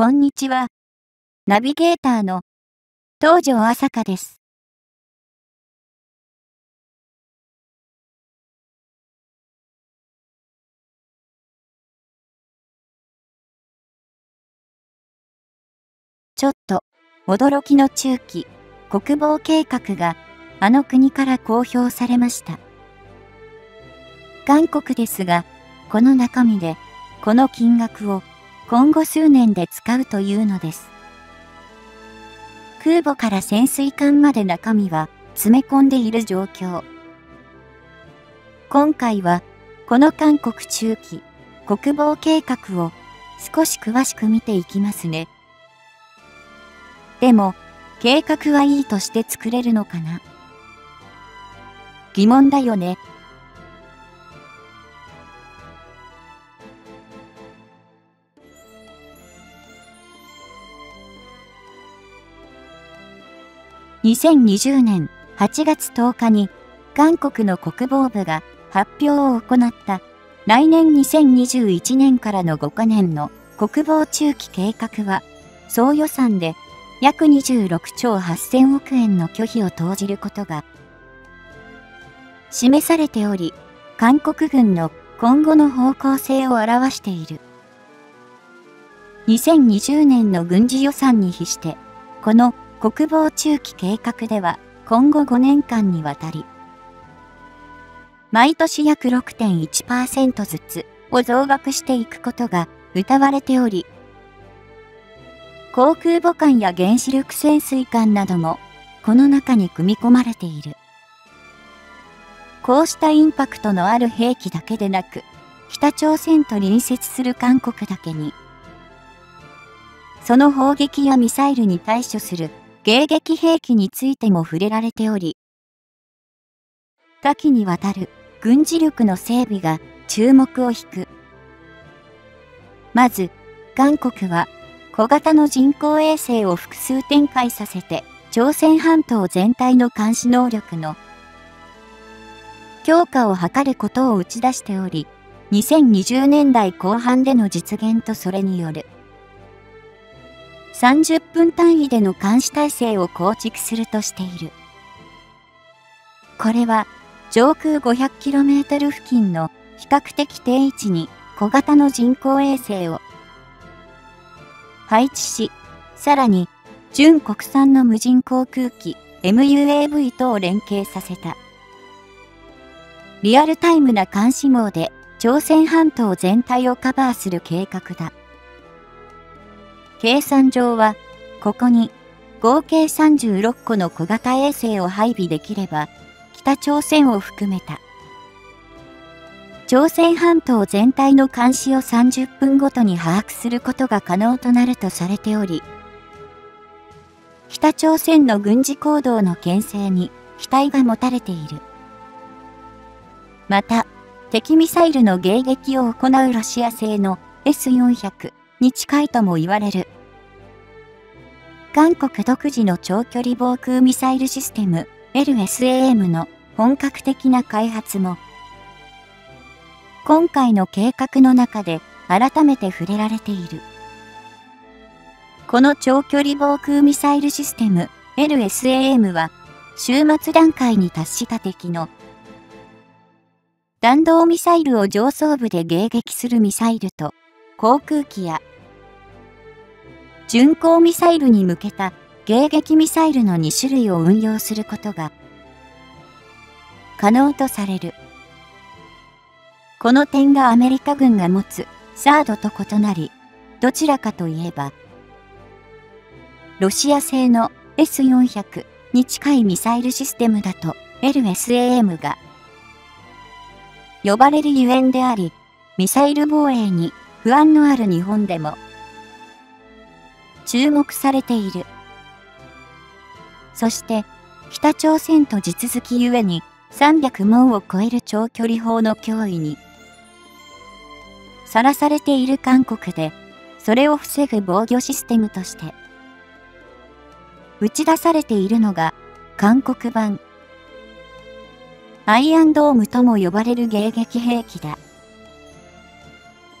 こんにちは。ナビゲーターの東條朝香です。ちょっと驚きの中期国防計画があの国から公表されました。韓国ですが、この中身でこの金額を今後数年で使うというのです。空母から潜水艦まで中身は詰め込んでいる状況。今回は、この韓国中期国防計画を少し詳しく見ていきますね。でも、計画はいいとして作れるのかな？疑問だよね。2020年8月10日に韓国の国防部が発表を行った来年2021年からの5カ年の国防中期計画は総予算で約26兆8000億円の拒否を投じることが示されており韓国軍の今後の方向性を表している2020年の軍事予算に比してこの国防中期計画では今後5年間にわたり、毎年約6.1%ずつを増額していくことが謳われており、航空母艦や原子力潜水艦などもこの中に組み込まれている。こうしたインパクトのある兵器だけでなく、北朝鮮と隣接する韓国だけに、その砲撃やミサイルに対処する迎撃兵器についても触れられており、多岐にわたる軍事力の整備が注目を引く。まず、韓国は小型の人工衛星を複数展開させて、朝鮮半島全体の監視能力の強化を図ることを打ち出しており、2020年代後半での実現とそれによる30分単位での監視体制を構築するとしている。これは上空 500km 付近の比較的低位置に小型の人工衛星を配置し、さらに純国産の無人航空機 MUAV とを連携させた。リアルタイムな監視網で朝鮮半島全体をカバーする計画だ。計算上は、ここに合計36個の小型衛星を配備できれば、北朝鮮を含めた。朝鮮半島全体の監視を30分ごとに把握することが可能となるとされており、北朝鮮の軍事行動の牽制に期待が持たれている。また、敵ミサイルの迎撃を行うロシア製の S400 に近いとも言われる。韓国独自の長距離防空ミサイルシステム LSAM の本格的な開発も、今回の計画の中で改めて触れられている。この長距離防空ミサイルシステム LSAM は終末段階に達した敵の弾道ミサイルを上層部で迎撃するミサイルと航空機や巡航ミサイルに向けた迎撃ミサイルの2種類を運用することが可能とされる。この点がアメリカ軍が持つサードと異なり、どちらかといえば、ロシア製の S400 に近いミサイルシステムだと LSAM が呼ばれるゆえんであり、ミサイル防衛に不安のある日本でも、注目されている。そして、北朝鮮と地続きゆえに300門を超える長距離砲の脅威に、さらされている韓国で、それを防ぐ防御システムとして、打ち出されているのが、韓国版、アイアンドームとも呼ばれる迎撃兵器だ。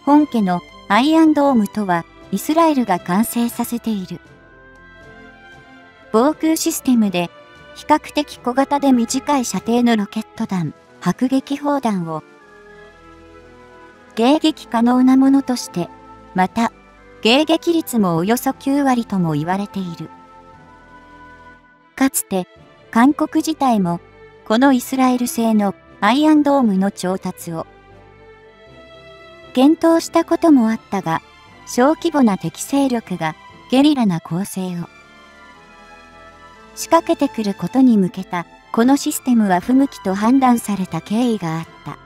本家のアイアンドームとはイスラエルが完成させている。防空システムで比較的小型で短い射程のロケット弾、迫撃砲弾を迎撃可能なものとして、また、迎撃率もおよそ9割とも言われている。かつて、韓国自体も、このイスラエル製のアイアンドームの調達を、検討したこともあったが、小規模な敵勢力がゲリラな攻勢を仕掛けてくることに向けたこのシステムは不向きと判断された経緯があった。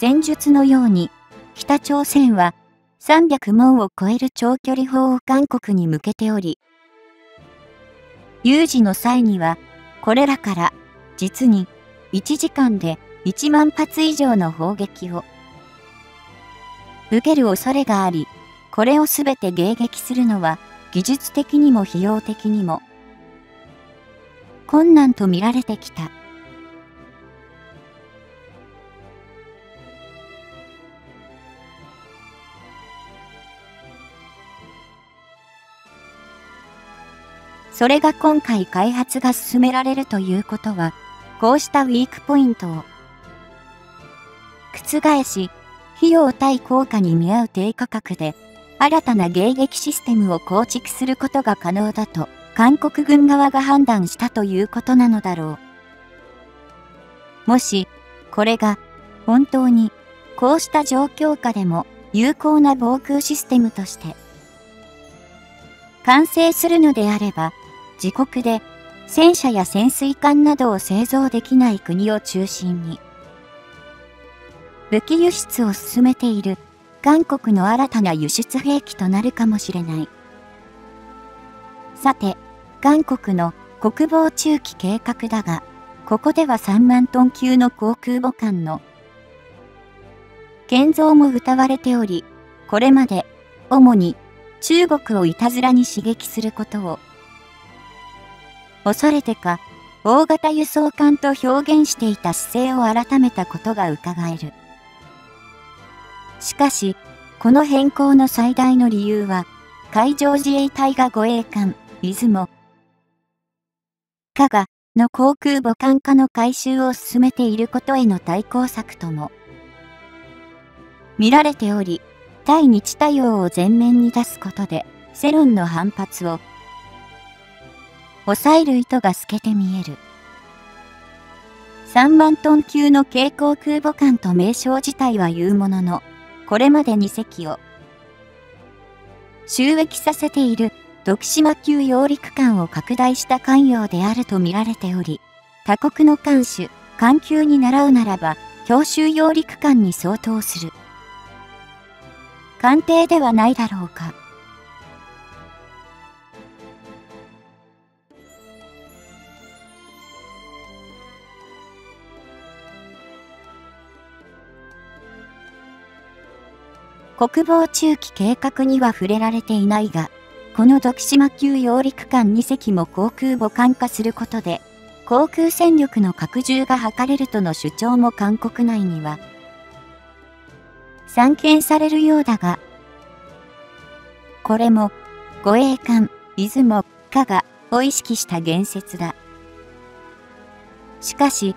前述のように、北朝鮮は300門を超える長距離砲を韓国に向けており、有事の際には、これらから実に1時間で1万発以上の砲撃を受ける恐れがあり、これをすべて迎撃するのは技術的にも費用的にも困難と見られてきた。それが今回開発が進められるということは、こうしたウィークポイントを覆し、費用対効果に見合う低価格で、新たな迎撃システムを構築することが可能だと韓国軍側が判断したということなのだろう。もし、これが本当にこうした状況下でも有効な防空システムとして完成するのであれば、自国で戦車や潜水艦などを製造できない国を中心に武器輸出を進めている韓国の新たな輸出兵器となるかもしれない。さて、韓国の国防中期計画だが、ここでは3万トン級の航空母艦の建造も謳われており、これまで主に中国をいたずらに刺激することを恐れてか大型輸送艦と表現していた姿勢を改めたことが伺える。しかし、この変更の最大の理由は、海上自衛隊が護衛艦、出雲、加賀の航空母艦化の改修を進めていることへの対抗策とも見られており、対日対応を前面に出すことで、世論の反発を抑える意図が透けて見える。3万トン級の軽航空母艦と名称自体は言うものの、これまで2隻を収益させている徳島級揚陸艦を拡大した艦用であると見られており、他国の艦種、艦級に習うならば、強襲揚陸艦に相当する。艦艇ではないだろうか。国防中期計画には触れられていないが、この徳島級揚陸艦2隻も航空母艦化することで、航空戦力の拡充が図れるとの主張も韓国内には、散見されるようだが、これも、護衛艦、出雲、加賀を意識した言説だ。しかし、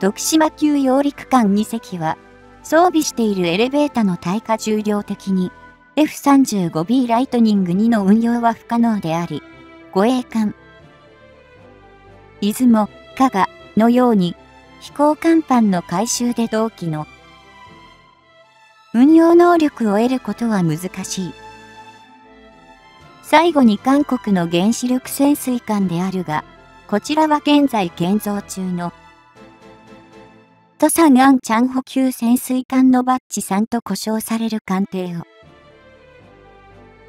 徳島級揚陸艦2隻は、装備しているエレベータの耐荷重量的に F35B ライトニング2の運用は不可能であり、護衛艦、出雲、加賀のように飛行甲板の回収で同期の運用能力を得ることは難しい。最後に韓国の原子力潜水艦であるが、こちらは現在建造中のトサンアンチャン補給潜水艦のバッジ3と呼称される艦艇を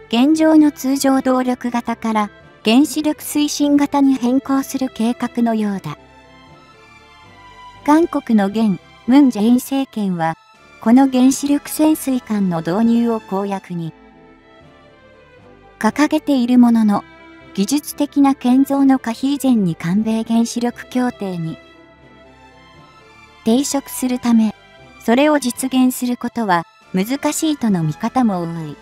現状の通常動力型から原子力推進型に変更する計画のようだ。韓国の現ムン・ジェイン政権は、この原子力潜水艦の導入を公約に掲げているものの、技術的な建造の可否以前に韓米原子力協定に抵触するため、それを実現することは難しいとの見方も多い。